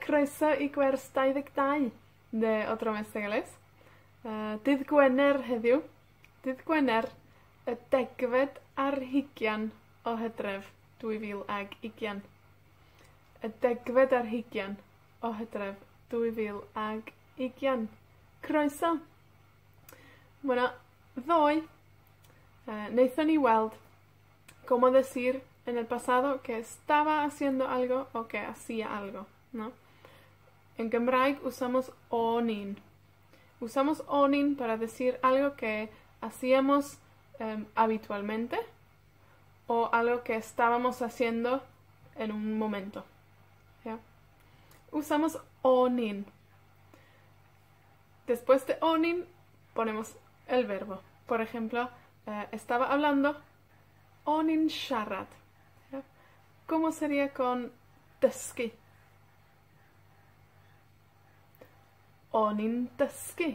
Croeso i gwers dau ddeg neu o Dro Mestegalais. Yy, dydd Gwener heddiw. Dydd Gwener, y degfed ar o Hydref dwy fil ag ugian. Y degfed ar o ag ugian. Croeso! 'na ddoe, eh, naethon ni weld cómo decir en el pasado que estaba haciendo algo o que hacía algo, ¿no? En Gymraeg usamos o'n-in. Usamos o'n-in para decir algo que hacíamos em, habitualmente o algo que estábamos haciendo en un momento. Usamos o'n-in. Después de o'n-in ponemos el verbo. Por ejemplo, eh, estaba hablando o'n-in siarad. ¿ya? ¿Cómo sería con dysgu? O'n i'n dysgu.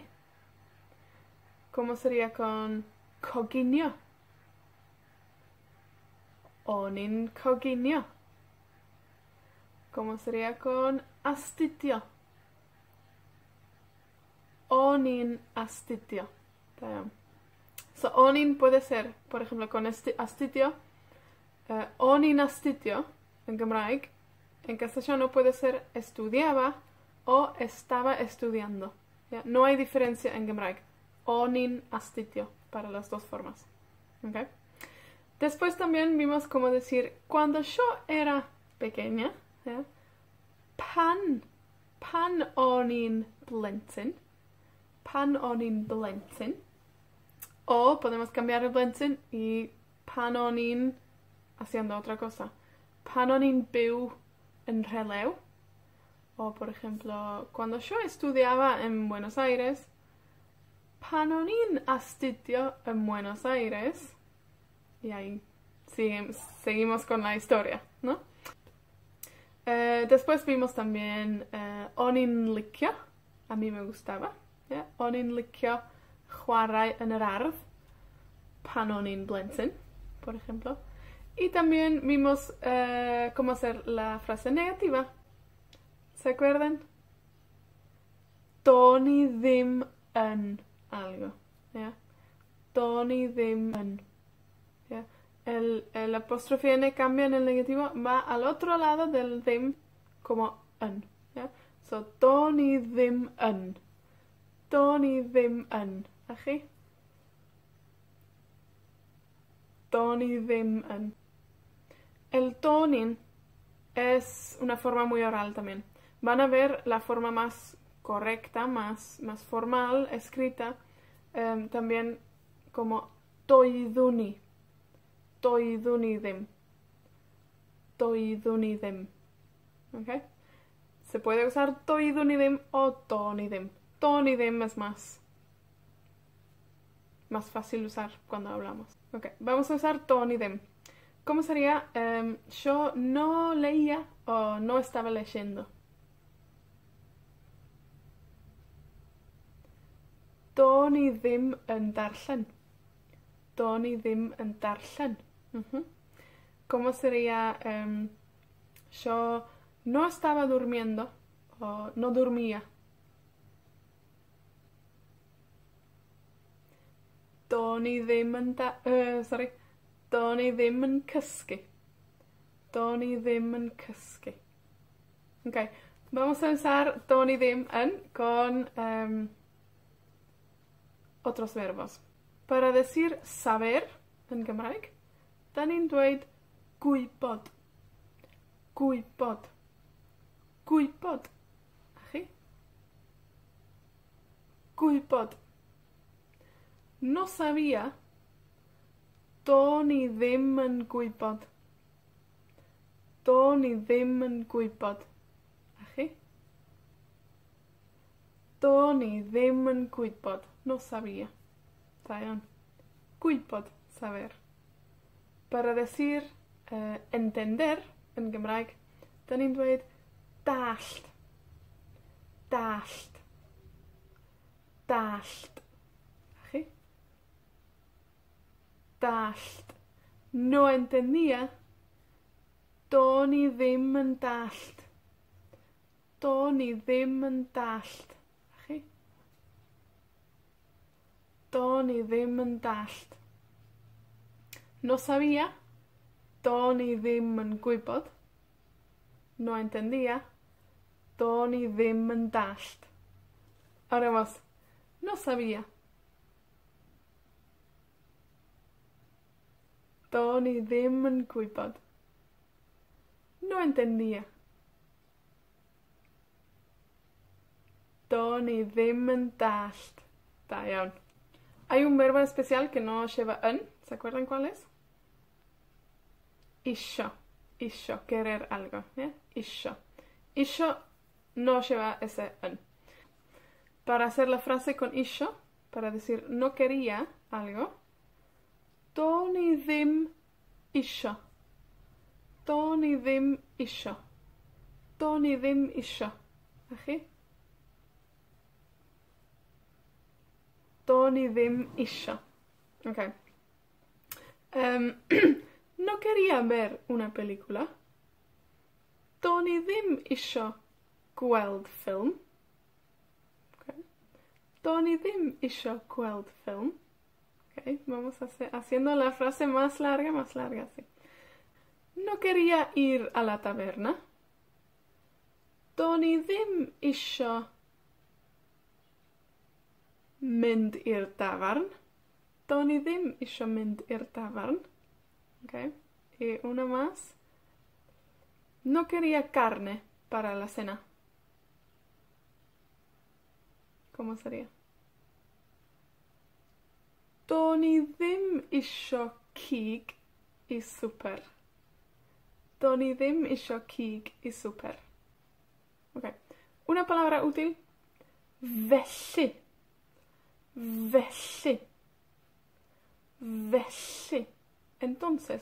¿Cómo sería con coginio? O'n i'n coginio. ¿Cómo sería con astudio? O'n i'n astudio. Da iawn. So, o'n i'n puede ser, por ejemplo, con astudio. Eh, o'n i'n astudio, en Gymraeg. En castellano puede ser estudiaba o estaba estudiando. No hay diferencia en Gymraeg. O'n i'n astudio para las dos formas. ¿ok? Después también vimos cómo decir cuando yo era pequeña. Pan. Pan o'n i'n blentyn. Pan o'n i'n blentyn. O podemos cambiar el blentyn y pan o'n i'n haciendo otra cosa. Pan o'n i'n byw en Relew. O, por ejemplo, cuando yo estudiaba en Buenos Aires, pan o'n i'n astudio en Buenos Aires. Y ahí sigue- seguimos con la historia, ¿no? Eh, después vimos también eh, o'n i'n licio. A mí me gustaba. ¿ya? O'n i'n licio chwarae yn yr ardd. Pan o'n i'n blentyn, por ejemplo. Y también vimos eh, cómo hacer la frase negativa. ¿Se acuerdan? Do'n i ddim yn algo. ¿ya? Do'n i ddim yn. ¿ya? El, el apóstrofe n cambia en el negativo, va al otro lado del ddim como yn. ¿ya? So, do'n i ddim yn. Do'n i ddim yn. A chi? Do'n i ddim yn. El tonin es una forma muy oral también. Van a ver la forma más correcta, más, más formal, escrita, em, también como toiduni. Toiduni ddim. Toiduni ddim. ¿Ok? Se puede usar toiduni ddim o toni ddim. Toni ddim es más, más fácil usar cuando hablamos. Ok, vamos a usar toni ddim. ¿Cómo sería? em, yo no leía o no estaba leyendo. Do'n i ddim yn darllen. Do'n i ddim yn darllen. Mhm. Cómo sería yym yo no estaba durmiendo o no dormía. Do'n i ddim yn da- Uh, sorry. do'n i ddim yn cysgu. Do'n i ddim yn cysgu. Oce. Vamos a usar do'n i ddim yn con yym otros verbos. Para decir saber en Gymraeg, da ni'n dweud gwybod. Gwybod. Gwybod. A chi? Gwybod. No sabia. Do'n i ddim yn gwybod. Do'n Do'n i ddim yn gwybod. No sabía. Da iawn. Gwybod, saber. Para decir yy entender yn Gymraeg, da ni'n dweud dallt. Dallt. Dallt. A chi? Dallt. No entendía. Do'n i ddim yn dallt. Do'n i ddim yn dallt. Do'n i ddim yn dallt. No sabía. Do'n i ddim yn gwybod. No entendía. Do'n i ddim yn dallt. Ahora vamos. No sabía. Do'n i ddim yn gwybod. No entendía. Do'n i ddim yn dallt. Da iawn. Hay un verbo especial que no lleva en. ¿Se acuerdan cuál es? Isho. Isho. Querer algo. ¿eh? Isho. Isho no lleva ese en. Para hacer la frase con isho, para decir no quería algo, ddim isho. Ddim isho. Ddim isho. A Do'n i ddim isho. Ok. Em, no quería ver una película. Do'n i ddim isho gweld ffilm. Okay. Do'n i ddim isho gweld ffilm. Ok, vamos haciendo la frase más larga, más larga, sí. No quería ir a la taberna. Do'n i ddim mynd i'r dafarn. Do'n i ddim isho mynd i'r dafarn. Ok, y una más. No quería carne para la cena. ¿Cómo sería? Do'n i ddim isho cig i swper. Do'n i ddim isho cig i. Una palabra útil. Felly. Felly. Felly. Entonces.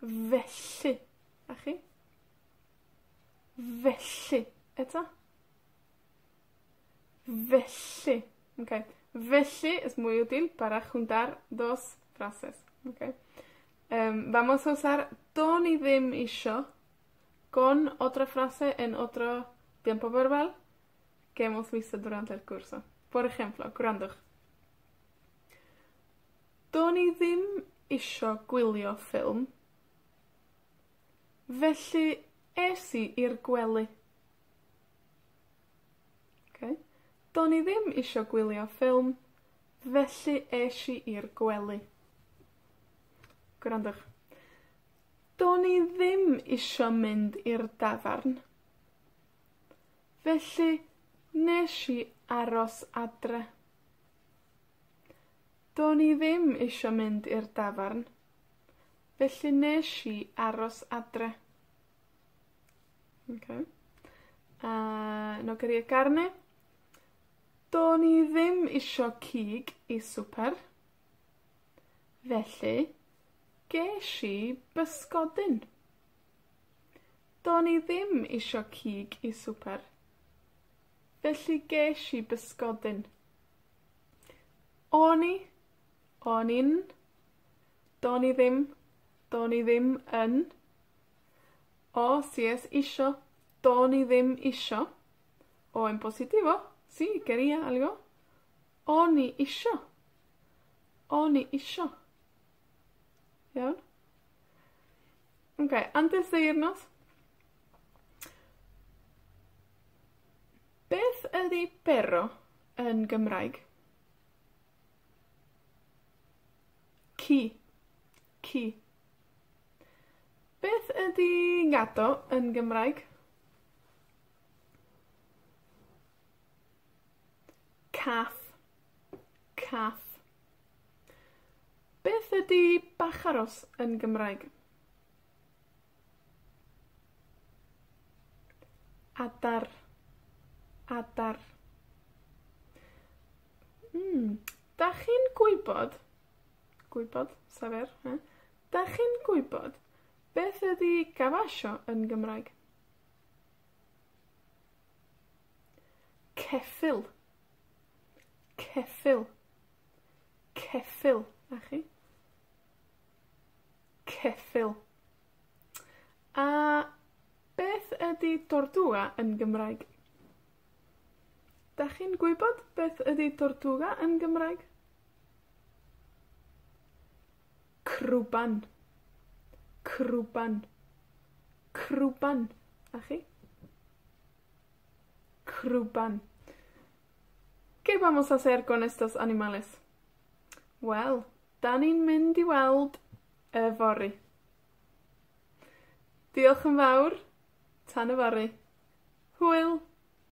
Felly. A chi? Felly. Eto. Felly. Ok. Felly es muy útil para juntar dos frases. Ok. Em, vamos a usar do'n i ddim isho con otra frase en otro tiempo verbal que hemos visto durante el curso. Por ejemplo, gwrandwch. do'n i ddim isio gwylio ffilm, felly es i i'r gwely. Okay. Do'n i ddim isio gwylio ffilm, felly es i i'r gwely. Gwrandwch. Do'n i ddim isio mynd i'r dafarn, felly nes i aros adre do'n i ddim isio mynd i'r dafarn, felly nesh i aros adre. Okay. A no quería carne. Do'n i ddim isio cig i swper, felly gesh i bysgodyn. Do'n i ddim isio cig i swper, felly gesh i bysgodyn. O'n i O'n i'n, do'n i ddim, do'n i ddim yn, os es isio, do'n i ddim isio, o en positivo, sí, quería e, algo, o'n i isio, o'n i isio. Iawn? Ok, antes de irnos, beth ydi perro yn Gymraeg? ci. Ci. Beth ydi ngado yn Gymraeg? Cath. Cath. Beth ydi bacharos yn Gymraeg? adar, adar. Hmm, da chi'n gwybod gwybod, safer, Eh? Da chi'n gwybod beth ydi gafasio yn Gymraeg? Ceffyl. Ceffyl. Ceffyl, A chi? Ceffyl. A beth ydi dordwa yn Gymraeg? 'Dach chi'n gwybod beth ydi tortuga yn Gymraeg? crwban, crwban, crwban. A chi? Crwban. ¿Qué vamos a hacer con estos animales? Wel, 'dan ni'n mynd i weld y fory. Diolch yn fawr. Tan y fory. Hwyl!